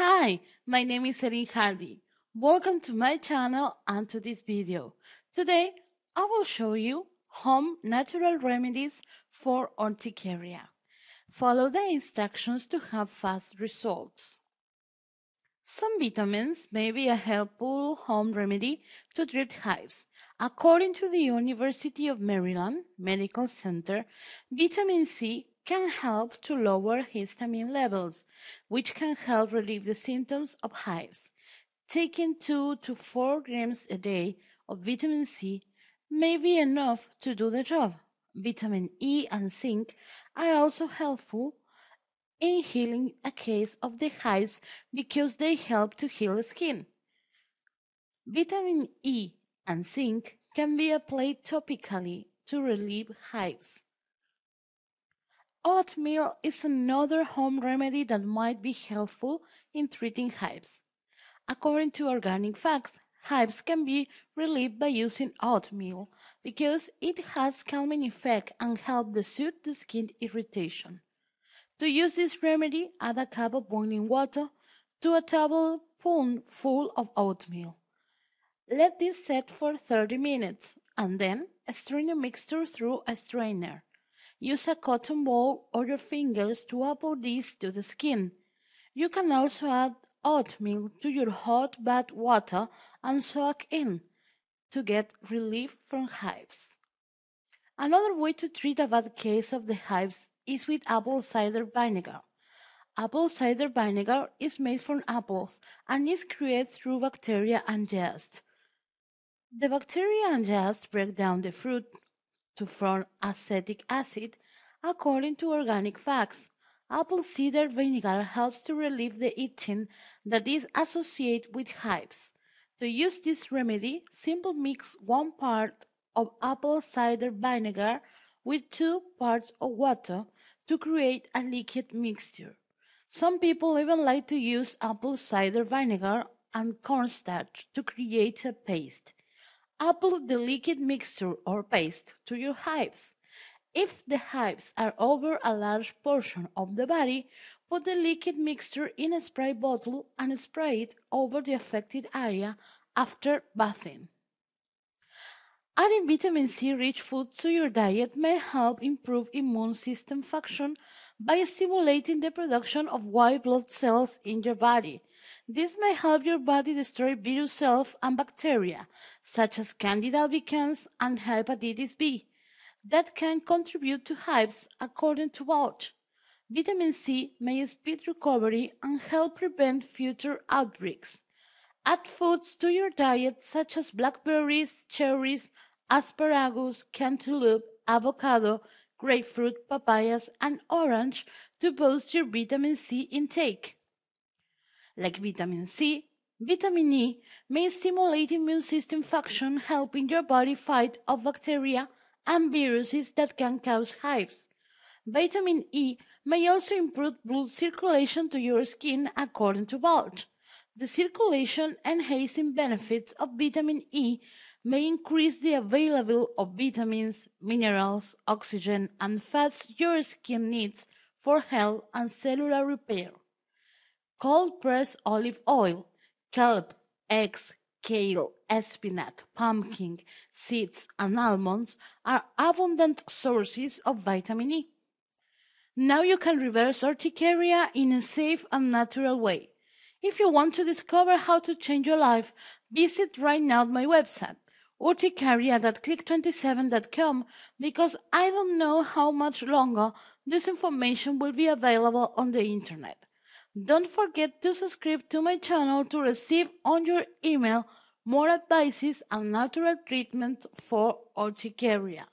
Hi, my name is Erin Hardy. Welcome to my channel and to this video. Today, I will show you home natural remedies for urticaria. Follow the instructions to have fast results. Some vitamins may be a helpful home remedy to treat hives. According to the University of Maryland Medical Center, vitamin C can help to lower histamine levels, which can help relieve the symptoms of hives. Taking 2 to 4 grams a day of vitamin C may be enough to do the job. Vitamin E and zinc are also helpful in healing a case of the hives because they help to heal the skin. Vitamin E and zinc can be applied topically to relieve hives. Oatmeal is another home remedy that might be helpful in treating hives. According to Organic Facts, hives can be relieved by using oatmeal because it has calming effect and help to soothe the skin irritation. To use this remedy, add a cup of boiling water to a tablespoonful of oatmeal. Let this set for 30 minutes and then strain the mixture through a strainer. Use a cotton ball or your fingers to apply this to the skin. You can also add oatmeal to your hot bath water and soak in to get relief from hives. Another way to treat a bad case of the hives is with apple cider vinegar. Apple cider vinegar is made from apples and is created through bacteria and yeast. The bacteria and yeast break down the fruit to form acetic acid, according to organic facts. Apple cider vinegar helps to relieve the itching that is associated with hives. To use this remedy, simply mix one part of apple cider vinegar with two parts of water to create a liquid mixture. Some people even like to use apple cider vinegar and cornstarch to create a paste. Apply the liquid mixture or paste to your hives. If the hives are over a large portion of the body, put the liquid mixture in a spray bottle and spray it over the affected area after bathing. Adding vitamin C rich foods to your diet may help improve immune system function by stimulating the production of white blood cells in your body. This may help your body destroy virus cells and bacteria, such as Candida albicans and hepatitis B, that can contribute to hives, according to Walsh. Vitamin C may speed recovery and help prevent future outbreaks. Add foods to your diet such as blackberries, cherries, asparagus, cantaloupe, avocado, grapefruit, papayas, and orange to boost your vitamin C intake like vitamin C, vitamin E may stimulate immune system function, helping your body fight off bacteria and viruses that can cause hives. Vitamin E may also improve blood circulation to your skin according to Walsh. The circulation enhancing benefits of vitamin E may increase the availability of vitamins, minerals, oxygen, and fats your skin needs for health and cellular repair cold pressed olive oil, kelp, eggs, kale, spinach, pumpkin, seeds, and almonds are abundant sources of vitamin E. Now you can reverse urticaria in a safe and natural way. If you want to discover how to change your life, visit right now my website, urticaria.click27.com, because I don't know how much longer this information will be available on the internet. Don't forget to subscribe to my channel to receive on your email more advices and natural treatment for urticaria.